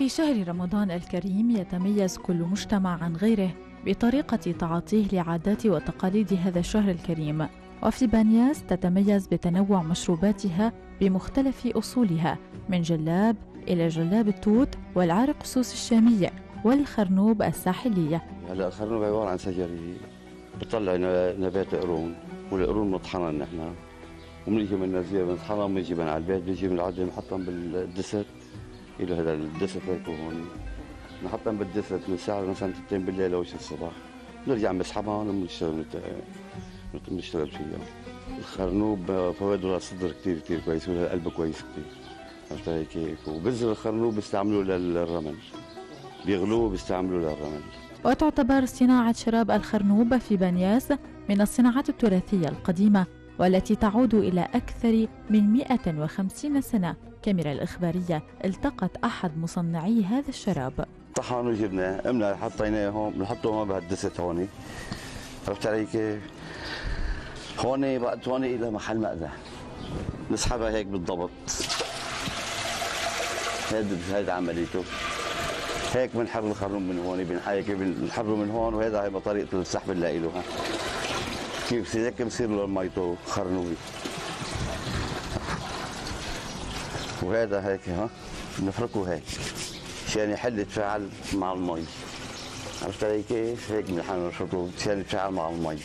في شهر رمضان الكريم يتميز كل مجتمع عن غيره بطريقة تعاطيه لعادات وتقاليد هذا الشهر الكريم. وفي بانياس تتميز بتنوع مشروباتها بمختلف أصولها من جلاب إلى جلاب التوت والعرقسوس الشامية والخرنوب الساحلية. هلا الخرنوب عبارة عن شجره بتطلع نبات قرون والقرون مطحنة نحن. وبنيجي من النزير بنطحنها وبنيجي من على البيت بنجي من العدة بنحطهم بالدست إلى هذا الدست هيك هون. بنحطهم بالدست من الساعة مثلا 2 بالليل أو الصباح. بنرجع بنسحبها وبنشتغل بنشتغل فيها. الخرنوب فوائده للصدر كثير كثير كويس وللقلب كويس كثير عرفت هيك؟ وبذر الخرنوب بيستعملوه للرمل. بيغلوه بيستعملوه للرمل. وتعتبر صناعة شراب الخرنوب في بانياس من الصناعات التراثية القديمة والتي تعود إلى أكثر من 150 سنة. كاميرا الإخبارية التقت أحد مصنعي هذا الشراب. طحن وجبناه قمنا بنحطه هون بهالدست هون عرفت علي كيف؟ هون وقت هون إلى محل مأذى نسحبها هيك بالضبط. هيدي هيدي عمليته. هيك بنحر الخروم من هون بنحيك بنحره من هون وهذا هي طريقة السحب اللي له كيف؟ هيك بصير له ميته خرنوبي وهذا هيك ها؟ بنفركه هيك عشان يحل يتفاعل مع المي. عرفت علي كيف؟ هيك بنحن نشرطه عشان يتفاعل مع المي.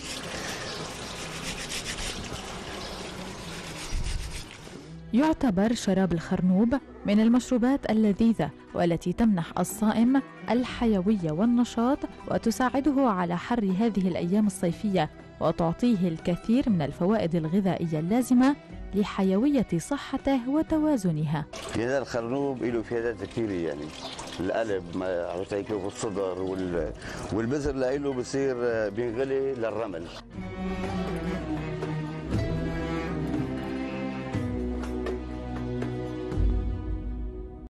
يعتبر شراب الخرنوب من المشروبات اللذيذة والتي تمنح الصائم الحيوية والنشاط وتساعده على حر هذه الأيام الصيفية وتعطيه الكثير من الفوائد الغذائية اللازمة لحيوية صحته وتوازنها. هذا الخرنوب له فائدات كثيرة يعني القلب ما عرفت والصدر والبذر له بصير بينغلي للرمل.